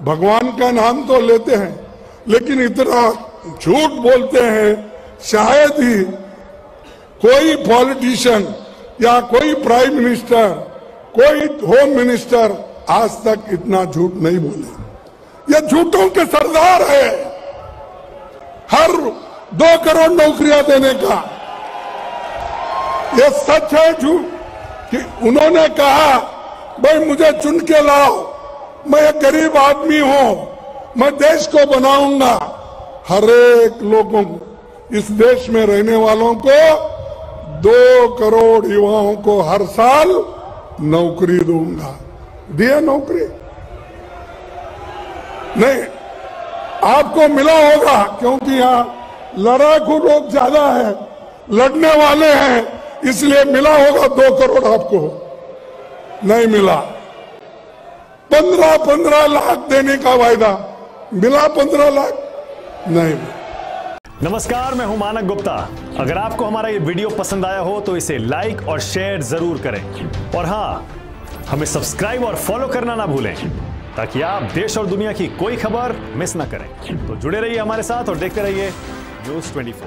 भगवान का नाम तो लेते हैं, लेकिन इतना झूठ बोलते हैं, शायद ही कोई पॉलिटिशियन या कोई प्राइम मिनिस्टर, कोई होम मिनिस्टर आज तक इतना झूठ नहीं बोले। ये झूठों के सरदार है। हर दो करोड़ नौकरियाँ देने का। ये सच है झूठ कि उन्होंने कहा, भाई मुझे चुन के लाओ। मैं गरीब आदमी हूँ, मैं देश को बनाऊँगा। हर एक लोगों, इस देश में रहने वालों को दो करोड़ युवाओं को हर साल नौकरी दूँगा। दिया नौकरी? नहीं, आपको मिला होगा, क्योंकि यहाँ लड़ाकू लोग ज़्यादा है, लड़ने वाले हैं, इसलिए मिला होगा दो करोड़ आपको। नहीं मिला। पंद्रह पंद्रह लाख देने का वायदा। मिला पंद्रह लाख? नहीं। नमस्कार, मैं हूँ मानक गुप्ता। अगर आपको हमारा ये वीडियो पसंद आया हो तो इसे लाइक और शेयर ज़रूर करें। और हाँ, हमें सब्सक्राइब और फॉलो करना ना भूलें, ताकि आप देश और दुनिया की कोई खबर मिस ना करें। तो जुड़े रहिए हमारे साथ और देखते रहिए न्यूज़ 24